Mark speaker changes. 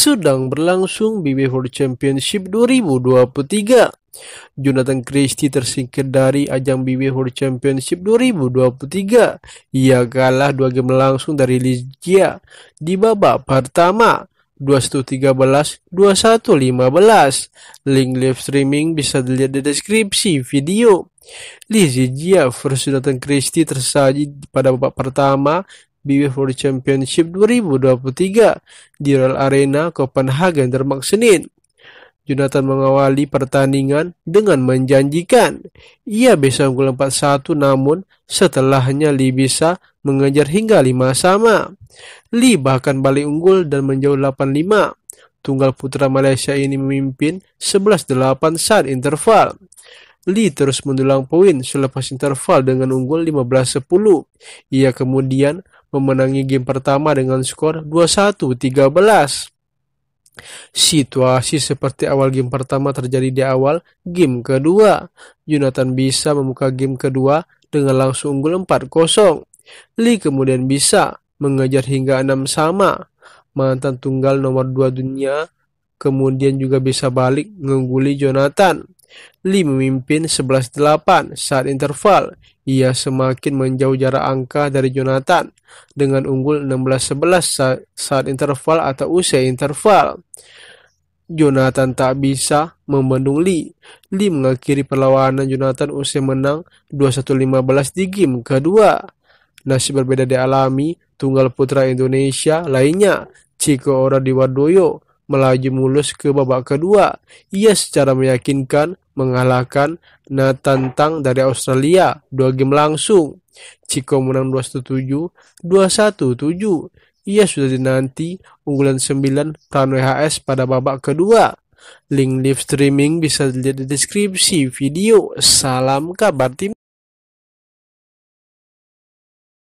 Speaker 1: sedang berlangsung BB World Championship 2023. Jonathan Christie tersingkir dari ajang BB World Championship 2023. Ia kalah dua game langsung dari Ligia di babak pertama. 2113, 2115. Link live streaming bisa dilihat di deskripsi video. Lizzie Jia versus Jonathan Christie tersaji pada babak pertama BWF World Championship 2023 di Royal Arena Copenhagen Denmark Senin. Jonathan mengawali pertandingan dengan menjanjikan. Ia bisa unggul 4-1 namun setelahnya Lee bisa mengejar hingga 5 sama. Lee bahkan balik unggul dan menjauh 8-5. Tunggal putra Malaysia ini memimpin 11-8 saat interval. Lee terus mendulang poin selepas interval dengan unggul 15-10. Ia kemudian memenangi game pertama dengan skor 21-13. Situasi seperti awal game pertama terjadi di awal game kedua. Jonathan bisa membuka game kedua dengan langsung unggul 4-0. Lee kemudian bisa mengejar hingga 6 sama. Mantan tunggal nomor 2 dunia kemudian juga bisa balik mengungguli Jonathan. Lee memimpin 11-8 saat interval. Ia semakin menjauh jarak angka dari Jonathan dengan unggul 16-11 saat interval atau usai interval. Jonathan tak bisa membendung Lee. Lee mengakhiri perlawanan Jonathan usai menang 21-15 di game kedua. Nasib berbeda dialami tunggal putra Indonesia lainnya, Chico Ora Diwardoyo, melaju mulus ke babak kedua. Ia secara meyakinkan mengalahkan Nathan Tang dari Australia dua game langsung. Chico menang 2-1-7, 2-1-7. Ia sudah dinanti unggulan 9 Prano HS pada babak kedua. Link live streaming bisa dilihat di deskripsi video. Salam kabar tim.